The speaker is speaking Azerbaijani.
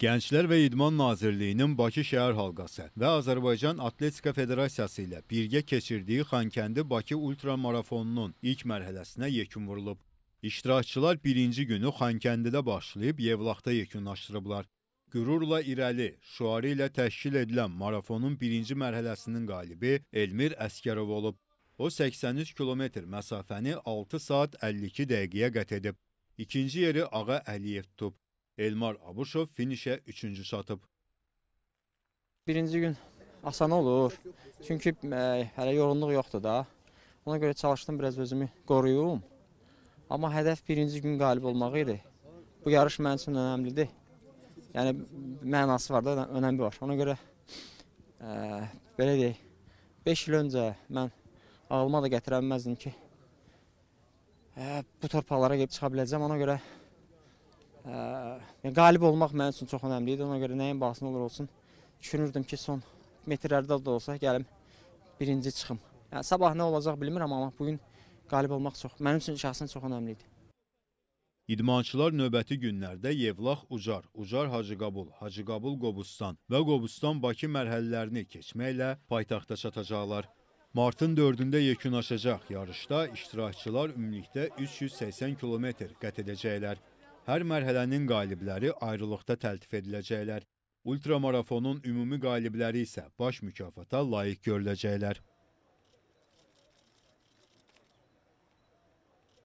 Gənclər və İdman Nazirliyinin Bakı şəhər halqası və Azərbaycan Atletika Federasiyası ilə birgə keçirdiyi Xankəndi-Bakı ultramarafonunun ilk mərhələsinə yekun vurulub. İştirakçılar birinci günü Xankəndidə başlayıb Yevlaxda yekunlaşdırıblar. Qürurla irəli şüarı ilə təşkil edilən marafonun birinci mərhələsinin qalibi Elmir Əskərov olub. O 83 kilometr məsafəni 6 saat 52 dəqiqəyə qət edib. İkinci yeri Ağa Əliyev tutub. Elmar Abuşov finişə üçüncü çatıb. Birinci gün asan olur. Çünki ə, hələ yorğunluq yoxdur da. Ona görə çalışdım biraz özümü qoruyum. Amma hədəf birinci gün qalib olmaq idi. Bu yarış mənim üçün önəmlidir. Yəni mənası var da, önə- önəmi var. Ona görə ə, belə deyək, 5 il öncə mən ağlıma da gətirə bilməzdim ki, ə, bu torpaqlara gedib çıxa biləcəm. Ona görə ə, yəni qalib olmaq mənim üçün çox önəmli idi. Ona görə nəyin bahasına olur olsun düşünürdüm ki, son metrlərdə də olsa gəlim birinci çıxım. Yəni sabah nə olacaq bilmirəm, amma bu gün qalib olmaq çox mənim üçün şəxsən çox önəmli idi. İdmançılar növbəti günlərdə Yevlax Ucar, Ucar Hacıqabul, Hacıqabul Qobustan və Qobustan Bakı mərhələlərini keçməklə paytaxta çatacaqlar. Martın 4-də yekunlaşacaq yarışda iştirakçılar ümumilikdə 380 kilometr qət edəcəklər. Hər mərhələnin qalibləri ayrılıqda təltif ediləcəklər. Ultramarafonun ümumi qalibləri isə baş mükafata layiq görüləcəklər.